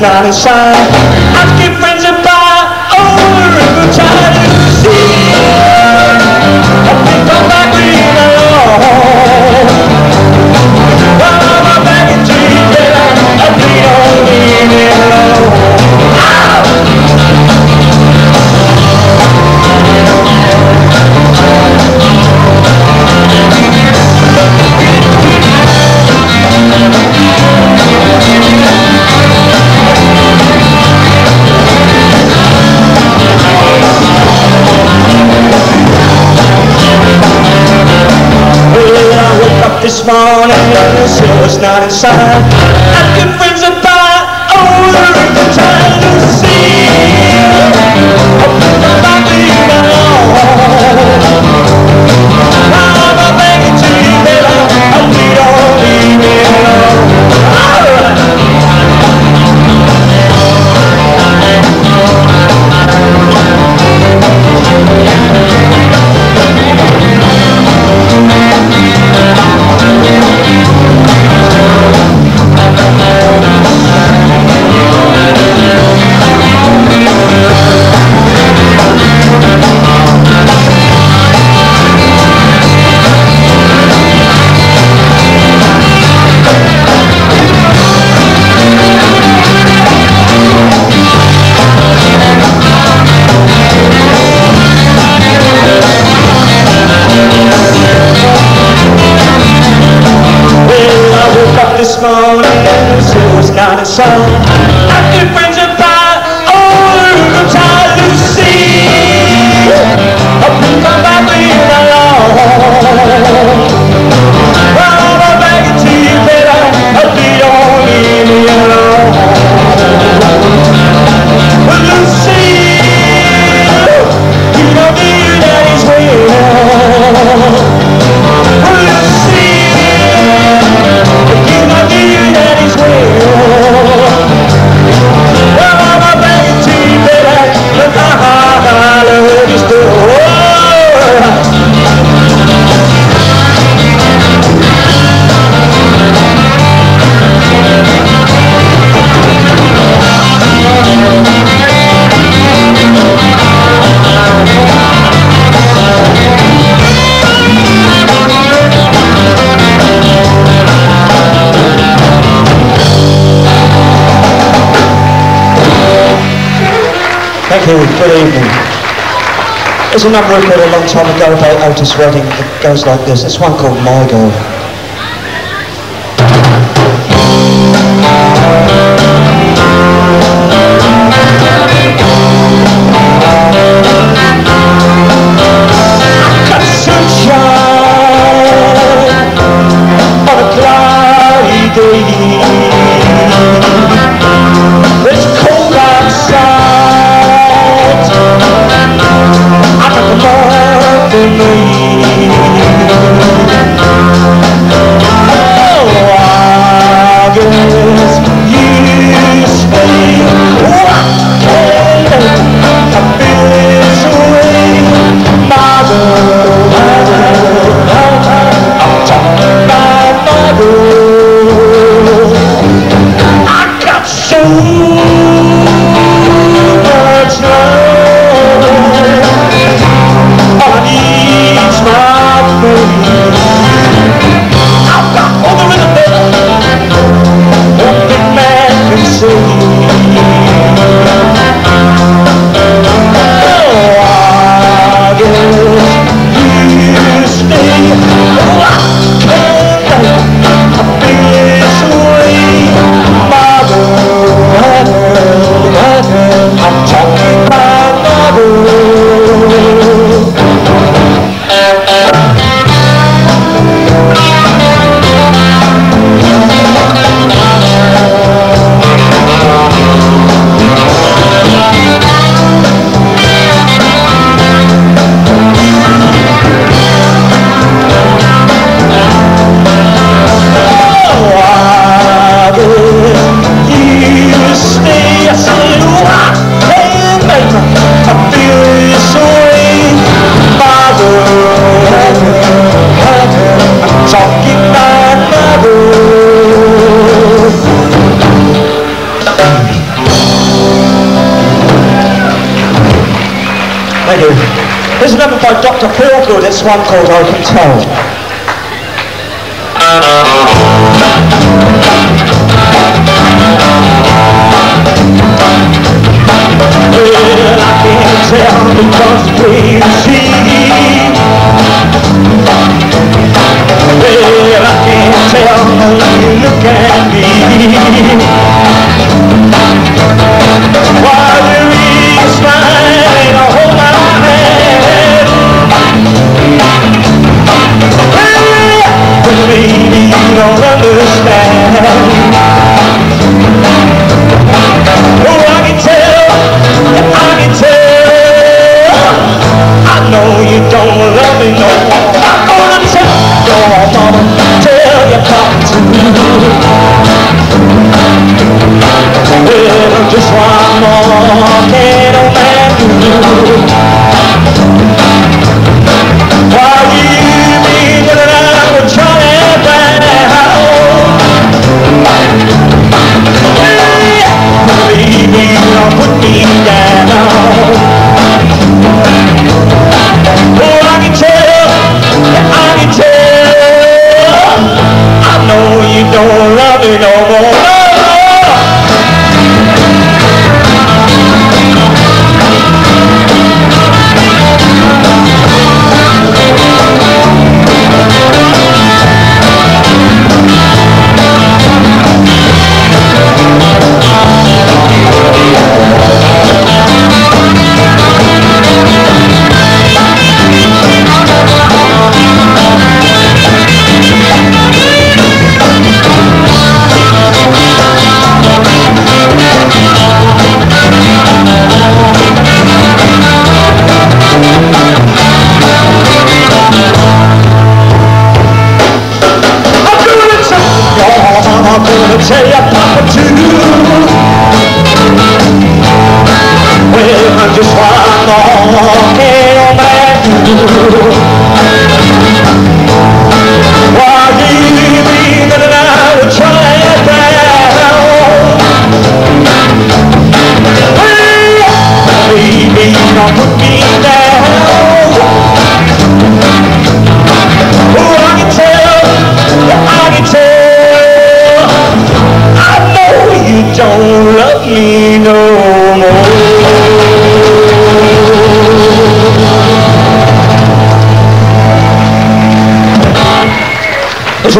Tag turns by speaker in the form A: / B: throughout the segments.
A: not a sign outside good evening. There's a number a long time ago about Otis Redding that goes like this. It's one called My Girl. this one called I Can Tell. Well, I can't tell because we see. Well, I can't tell when you look at me. Why Maybe you don't understand.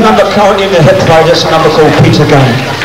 A: number currently in the hip by it's number called Peter Gunn.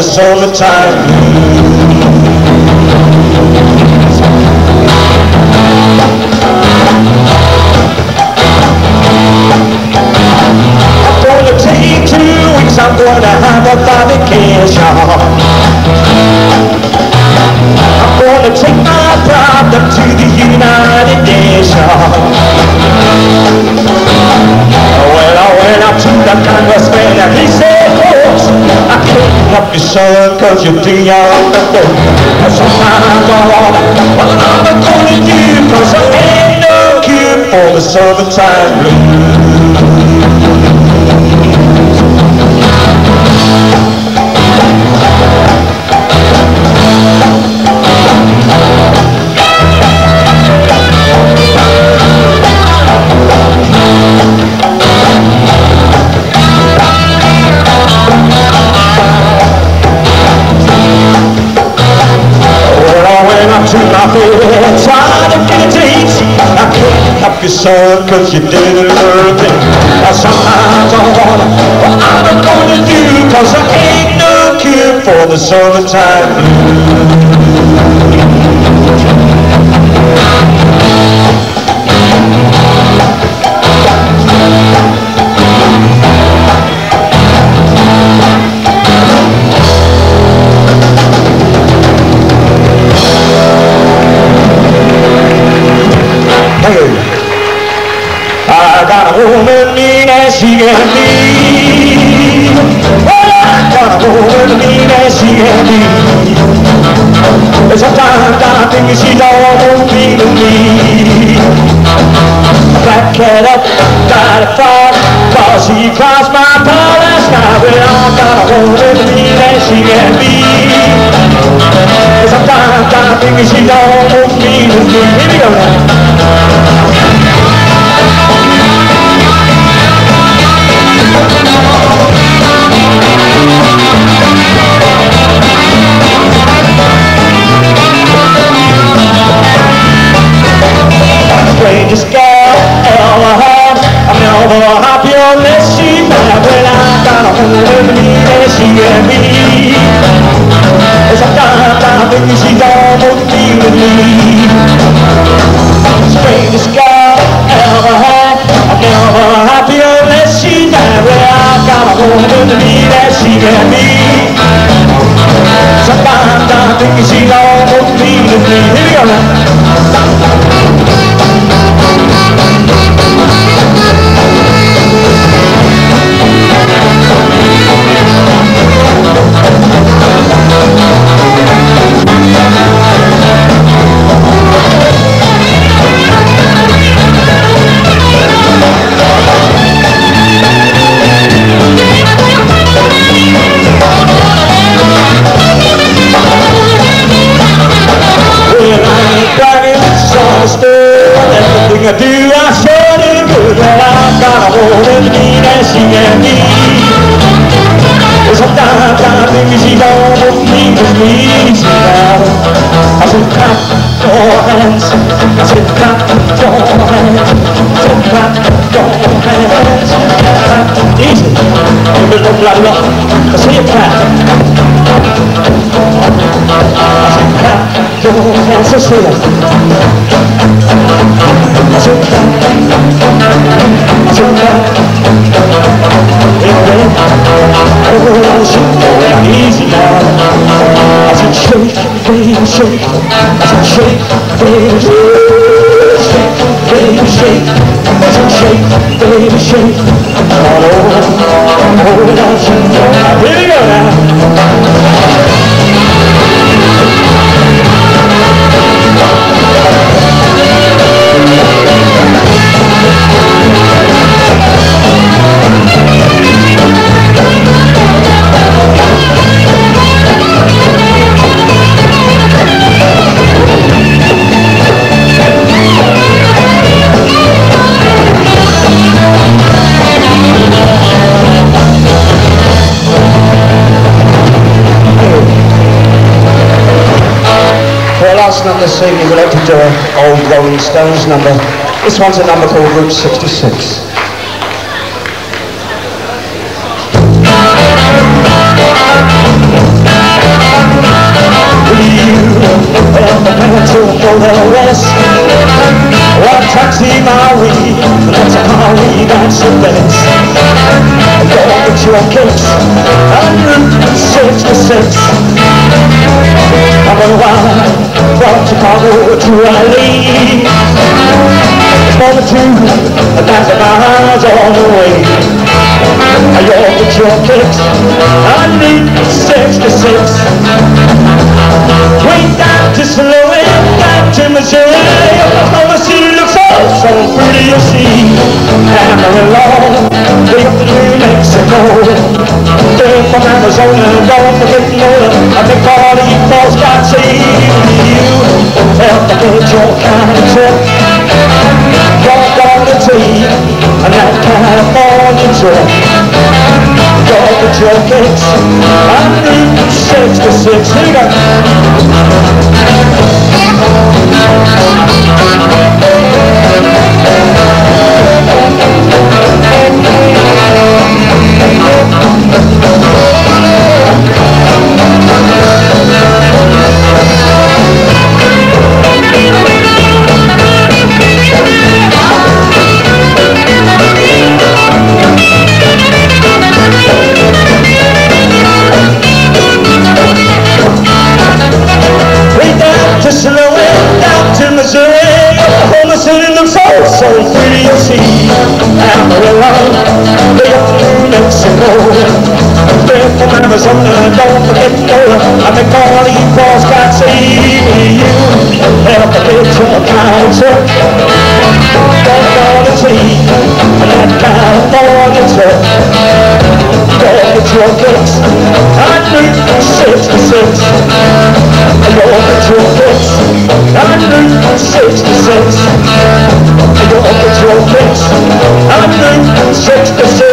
A: Cure for the summertime you, son, cause you're to know. And sometimes I wonder what I'm gonna do, cause there ain't no cure for the summertime blues. Cause you didn't learn it. Now, sometimes I wonder what I'm gonna do, cause there ain't no cure for the summertime. Sometimes I think she's almost mean to me. Black cat up, got a far, cause she crossed my path last night. Well, I got a woman mean as she can be. Sometimes I think she's almost mean to me. Here we go now. Strangest girl oh, ever had. I'm never happy I say it clap. Clap your hands. Let's. I said, clap. Said, clap. Oh, shake it easy now. I said, shake, baby, shake. I said, shake, shake. Shake, baby, shake. Shake, baby, shake. All over, oh, that shake. Here we go now. Last number this evening, we'd like to do an old Rolling Stones number. This one's a number called Route 66. Arizona, don't forget Florida, I think all the falls got saved you. Help to get your county trip. You're gonna take and that California trip. You'll get your kicks on Route 66. Here you. not see you at the picture concert. Don't wanna see that California trip. Don't get your fix. I need 66. You'll get your fix. I need 66. You'll get your fix. I 66.